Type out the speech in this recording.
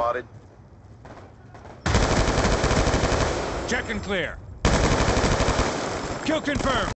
spotted. Check and clear. Kill confirmed.